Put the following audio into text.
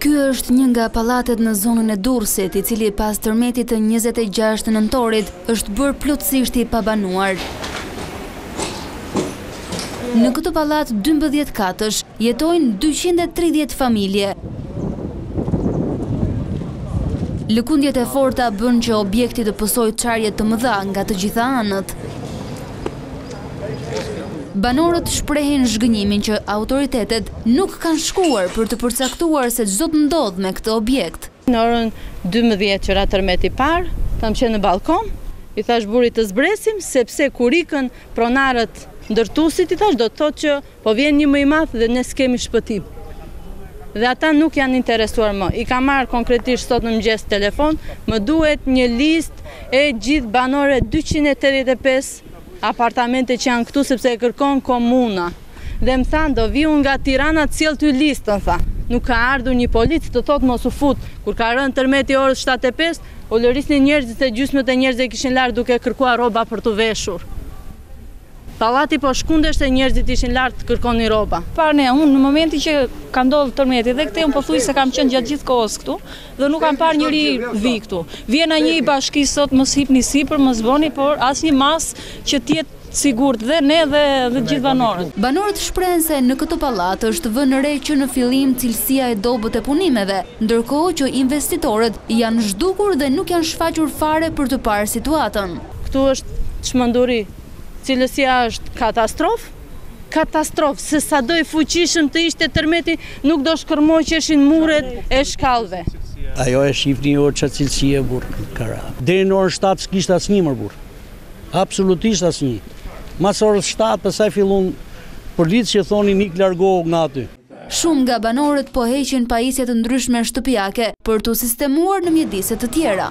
Ky është një nga pallatet në zonën e Durrësit, i cili pas tërmetit të njëzet e gjashtë nëntorit është bërë plotësisht i pabanueshëm. Në këtë pallat dymbëdhjetë katësh jetojnë dyqind e tridhjetë familje. Lëkundjet e forta bënë që objekti të pësojë çarje të mëdha nga të gjitha anët. Banorët shprehin zhgënjimin që autoritetet nuk kanë shkuar për të përcaktuar se ç'do të ndodhë me këtë objekt. Në orën dymbëdhjetë që ra tërmeti i parë, kam qenë në ballkon, i thashë burrit të zbresim, sepse kur ikën pronarët ndërtuesit i thashë do të thotë që Po vjen një më i madh dhe ne s'kemi shpëtim. Dhe ata nuk janë interesuar më. I kam marrë konkretisht sot në mëngjes telefon, më duhet një listë e gjithë banorëve dyqind e tetëdhjetë e pesë apartamente që janë këtu sepse e kërkon komuna. Dhe më thanë do vij unë nga Tirana ta sjell ty listën, tha. Nuk ka ardhur një polic të thotë mos u fut. Kur ka rënë tërmeti i orës shtatë e pesë, ulërisnin njerëzit se gjysmët e njerëzve ishin lart duke kërkuar rroba për t'u veshur. Pallati po shkundeshe njerëzit ishin lart kërkonin rroba. Çfarë ne, unë në momentin që ka ndodhur tërmeti dhe këtej unë pothuajse kam qenë gjatë gjithë kohës këtu dhe nuk kam parë njeri të vijë këtu. Vjen ai një i bashkisë thotë mos hipni sipër, mos bëni, por asnjë masë që të jetë e sigurt dhe ne dhe të gjithë banorët. Banorët shprehen se në këtë pallat është vënë re që në fillim cilësia e dobët e punimeve, ndërkohë që investitorët janë zhdukur dhe nuk janë shfaqur fare për të parë situatën. Këtu është çmenduri. Cilësia është katastrofë, katastrofë, se sado i fuqishëm të ishte tërmeti, nuk do shkërmoqeshin muret e shkallëve. Ajo e shifni ju ça cilësie e burë kara. Deri në orën 7 s'kishte asnjë mërë burë. Absolutisht asnjë. Mas orës 7 pastaj fillun përlitë që thoni ik largohu nga aty. Shumë nga banorët po heqin pajisje të ndryshme shtëpiake për t'u sistemuar në mjedise të tjera.